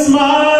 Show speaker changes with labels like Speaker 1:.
Speaker 1: smile.